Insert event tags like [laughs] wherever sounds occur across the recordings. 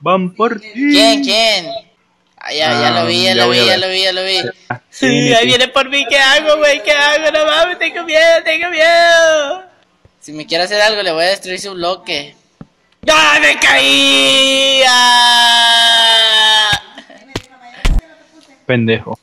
Van por ti. ¿Quién? ¿Quién? Ah, ya, ya lo vi, ya, Ah, ya lo vi, ya lo vi, ya lo vi. Ah, Sí, ahí viene por mí, ¿qué hago, güey? ¿Qué hago? No mames, tengo miedo, tengo miedo. Si me quiere hacer algo, le voy a destruir su bloque. ¡Ah, me caí! ¡Ah! Pendejo.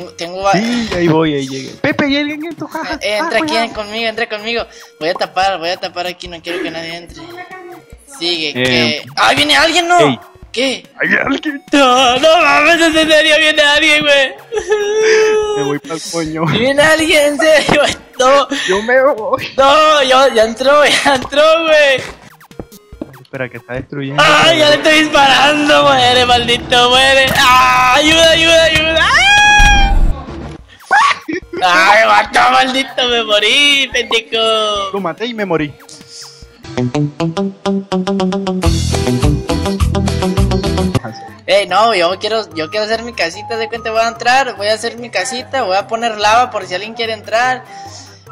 Tengo, tengo... Sí, ahí voy, ahí llegué. [laughs] Pepe, ¿hay alguien en tu caja? Eh, Ah, entra aquí cuidado. conmigo, entra conmigo. Voy a tapar, voy a tapar aquí, no quiero que nadie entre. Sigue, Eh, que... ¡Ah, viene alguien, no! ey. ¿Qué? ¿Hay alguien? [laughs] No, no mames, en serio viene alguien, güey. [laughs] Me voy para el coño. Viene alguien, en serio. No, Yo me voy. no, ya, ya entró, ya entró, güey. Espera, que está destruyendo. ¡Ay, ya le estoy disparando! ¡Muere, maldito, muere! ¡Ah! ¡Ayuda, ayuda, ayuda! ¡Ay, mató, maldito! ¡Me morí, pendejo! Lo maté y me morí. Ey, no, yo quiero, yo quiero hacer mi casita, de cuenta voy a entrar, voy a hacer mi casita, voy a poner lava por si alguien quiere entrar.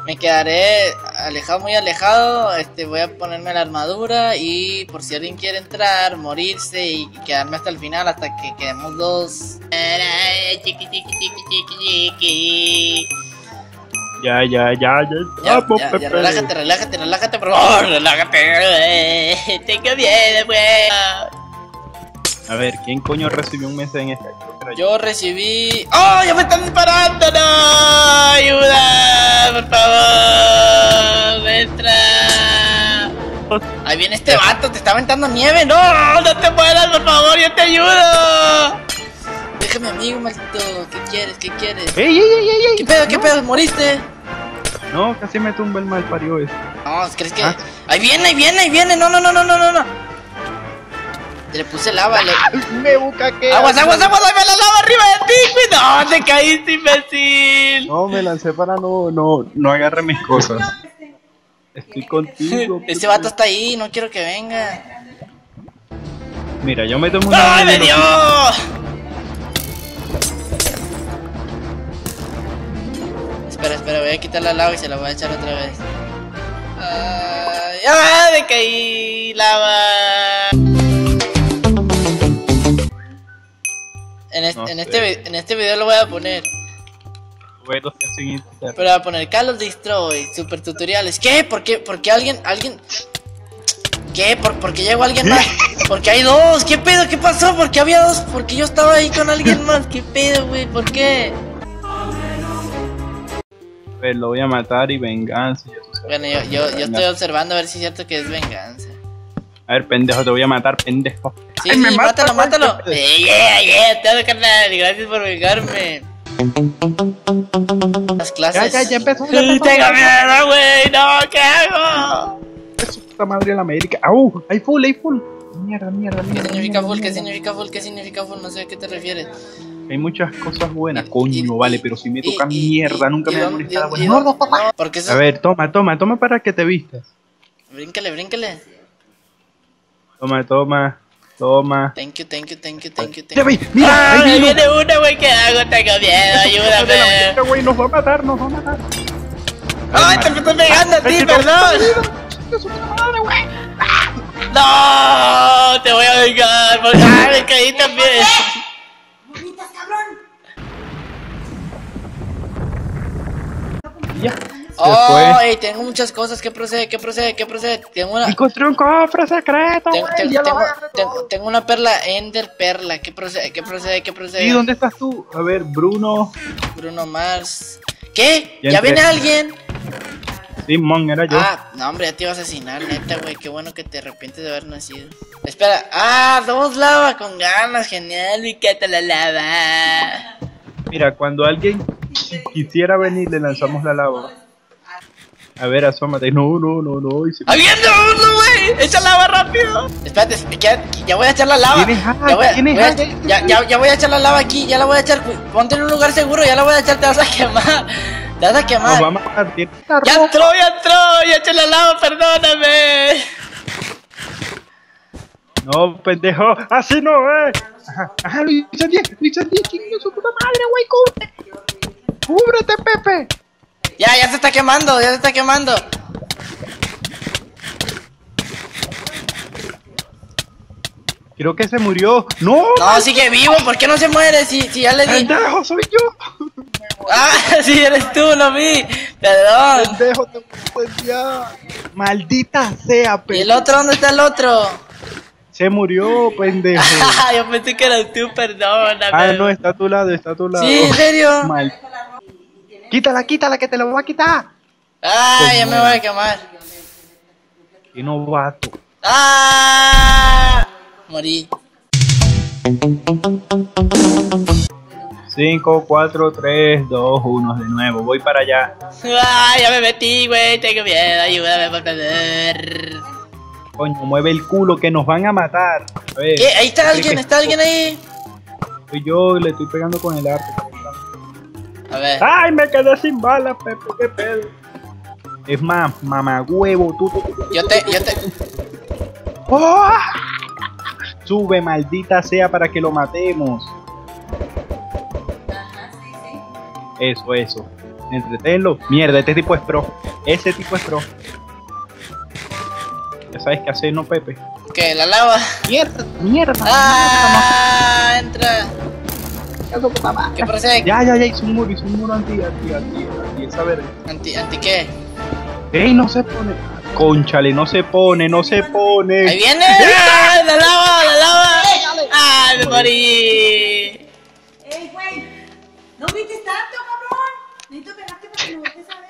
Me quedaré alejado, muy alejado, este, voy a ponerme la armadura y por si alguien quiere entrar, morirse y, quedarme hasta el final, hasta que quedemos dos. Ya, ya, ya, ya. Ya, ya, ya, relájate, relájate, relájate, por favor, relájate. [laughs] Tengo miedo, güey. A ver, ¿quién coño recibió un mensaje en que era Yo recibí. ¡Oh! ¡Ya me están disparando! ¡No! ¡Ayuda! ¡Por favor! ¡Entra! Ahí viene este vato, te está aventando nieve. ¡No! ¡No te mueras, por favor! ¡Yo te ayudo! Déjame, amigo, maldito. ¿Qué quieres? ¿Qué quieres? ¡Ey, ey, ey, ey! ¿Qué pedo? ¿Qué pedo? ¿Moriste? No, casi me tumba el mal parió ese. No, ¿crees que.? Ah. ¡Ahí viene, ahí viene, ahí viene! ¡No, no, no, no, no, no! No. Le puse lava, le. Me busca que. ¡Aguas, aguas, aguas! ¡Ahí va la lava arriba de ti! ¡Cuidado! ¡Te caíste, imbécil! No, me lancé para no, no, no agarre mis cosas. Estoy contigo. Este vato está ahí, no quiero que venga. Mira, yo me tomo una. ¡Ay, me dio! Espera, espera, voy a quitar la lava y se la voy a echar otra vez. Ay, ¡ah! ¡Me caí! En, este, en, este, video lo voy a poner. Tuve 200 en internet. Pero voy a poner Carlos Destroy, super tutoriales. ¿Qué? ¿Por qué? ¿Por qué alguien, alguien... ¿Qué? ¿Por, por qué llegó alguien más? Porque hay dos. ¿Qué pedo? ¿Qué pasó? ¿Por qué había dos? Porque yo estaba ahí con alguien más. ¿Qué pedo, güey? ¿Por qué? A ver, lo voy a matar y venganza. Bueno, yo, yo, yo estoy observando a ver si es cierto que es venganza. A ver, pendejo, te voy a matar, pendejo. Sí, Ay, me mátalo, mátalo. qué. Eh, yeah, yeah, te carnal. Gracias por vengarme. Las clases. Ya, ya, ya empezó, ya Tengo empezó. miedo, güey. No, ¿qué hago? Su puta madre la América. ¡Au! ¡Hay full, hay full! Mierda, mierda, ¿Qué mierda. significa mierda, full? ¿Qué mierda. significa full? ¿Qué significa full? No sé a qué te refieres. Hay muchas cosas buenas, coño, y- vale, pero si me toca y- mierda, y- nunca me voy a dónde- bueno. y No, no, eso A ver, toma, toma, toma para que te vistas. Bríncale, bríncale. Toma, toma, toma. Thank you, thank you, thank you, thank you, thank Ya you. vi, mira, ¡Ah, ahí vino. viene una, güey! ¿Qué hago? Tengo miedo, ayúdame. Güey, nos va a matar, nos va a matar. ¡Ay, te estoy pegando a ti, Ay, perdón! ¡No! Te voy a vengar. porque- ¡Ah, me caí también! Ya. ¡Oh! fue. ey, tengo muchas cosas. ¿Qué procede? ¿Qué procede? ¿Qué procede? Tengo una... Encontré un cofre secreto, Tengo, güey. tengo- ya lo tengo- agarré tengo- todo. tengo una perla Ender Perla. ¿Qué procede? ¿Qué procede? ¿Qué procede? ¿Y dónde estás tú? A ver, Bruno. Bruno Mars. ¿Qué? Ya ¿Ya entré. viene alguien? Simón, era yo. Ah, no, hombre, ya te iba a asesinar, neta, güey. Qué bueno que te arrepientes de haber nacido. Espera. Ah, dos lava con ganas. Genial, me encanta la lava. Mira, cuando alguien quisiera venir, le lanzamos la lava. A ver, asómate. No, no, no, no. y se- ¡Habiendo uno, güey! ¡Echa lava rápido! Espérate, ya, ya voy a echar la lava. Ya, voy a, voy a- ya, ya- ya voy a echar la lava aquí, ya la voy a echar. Ponte en un lugar seguro, ya la voy a echar, te vas a quemar. Te vas a quemar. vamos a Ya entró, ya entró, ya eché la lava, perdóname. No, pendejo, así no, eh. Ajá, ajá, lo hice 10, lo hice 10, chingue su puta madre, güey, cúbrete. Cúbrete, Pepe. Ya, ya se está quemando, ya se está quemando. Creo que se murió. No, No, sigue vivo, ¿por qué no se muere? Si, si ya le di. pendejo, soy yo. Ah, [laughs] sí, eres tú, lo vi. Perdón. Pendejo, te puedes ya. Maldita sea, ¿Y Pepe. el otro dónde está el otro? Se murió, pendejo. [laughs] Ah, yo pensé que eras tú, perdóname. Ah, no, está a tu lado, está a tu lado. Sí, ¿en serio? Mal. Quítala, quítala, que te la voy a quitar. Ah, ya me voy a quemar. Y novato. Ah, morí. 5, 4, 3, 2, 1, de nuevo. Voy para allá. Ah, ya me metí, güey, tengo miedo, ayúdame por favor. Coño, mueve el culo que nos van a matar. A ver, ¿Qué? Ahí está ¿qué alguien, está alguien ahí. Soy yo, le estoy pegando con el arco. A ver. ¡Ay, me quedé sin balas, Pepe! ¡Qué pedo! Es más, mamagüevo, tú, tú, tú, tú. Yo te, yo te. ¡Oh! Sube, maldita sea, para que lo matemos. Eso, eso. Entretenlo. Mierda, este tipo es pro. Ese tipo es pro. Ya sabes qué hacer, ¿no, Pepe? ¿Qué? ¿La lava? Mierda, mierda. Ah, entra. Mierda, ¿Qué procede? Ya, ya, ya, hizo un muro, hizo un muro anti, anti, anti, anti, esa verga. ¿Anti, anti qué? ¡Ey, no se pone! Conchale, no se pone, no se pone. ¡Ahí viene! ¡Ah, ¡La lava, la lava! ¡Ah, me morí! ¡Ey, güey! ¿No viste tanto, cabrón? Necesito pegarte para que me voltees a ver.